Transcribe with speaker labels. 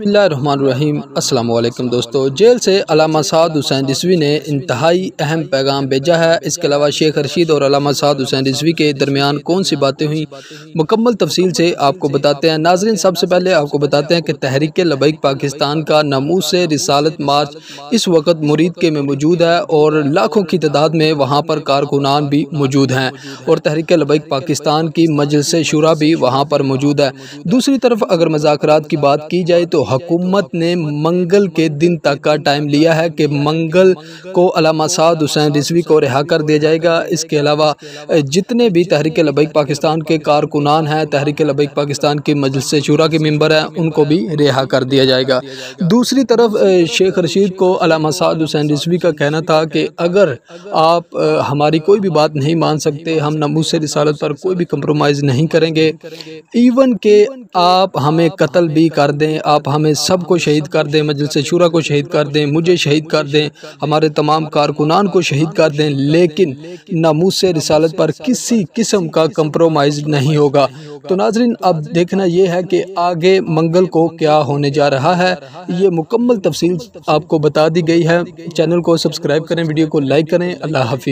Speaker 1: अस्सलाम वालेकुम दोस्तों, जेल से अलामा साद हुसैन रिजवी ने इंतहाई अहम पैगाम भेजा है। इसके अलावा शेख रशीद और अलामा साद हुसैन रिजवी के दरमियान कौन सी बातें हुई? मुकम्मल तफसील से आपको बताते हैं। नाजरीन, सबसे पहले आपको बताते हैं कि तहरीक लबैक पाकिस्तान का नमूस से रिसालत मार्च इस वक्त मुरीद के में मौजूद है और लाखों की तादाद में वहाँ पर कारकुनान भी मौजूद हैं और तहरीक लबैक पाकिस्तान की मजलस शुरा भी वहाँ पर मौजूद है। दूसरी तरफ़ अगर मज़ाक की बात की जाए तो हुकूमत ने मंगल के दिन तक का टाइम लिया है कि मंगल को अलामा साद हुसैन रिजवी को रिहा कर दिया जाएगा। इसके अलावा, जितने भी तहरीक लबैक पाकिस्तान के कारकुनान हैं, तहरीक लबैक पाकिस्तान की मजलस शुरा के मेंबर हैं, उनको भी रिहा कर दिया जाएगा। दूसरी तरफ़ शेख रशीद को अलामा साद हुसैन रिजवी का कहना था कि अगर आप हमारी कोई भी बात नहीं मान सकते, हम नमूस रिसालत पर कोई भी कंप्रोमाइज़ नहीं करेंगे। इवन के आप हमें कत्ल भी कर दें, आप हमें सबको शहीद कर दें, मजलिस शुरा को शहीद कर दें, मुझे शहीद कर दें, हमारे तमाम कारकुनान को शहीद कर दें, लेकिन नामूस रिसालत पर किसी किस्म का कंप्रोमाइज़ नहीं होगा। तो नाजरीन, अब देखना यह है कि आगे मंगल को क्या होने जा रहा है। ये मुकम्मल तफसील आपको बता दी गई है। चैनल को सब्सक्राइब करें, वीडियो को लाइक करें। अल्लाह हाफि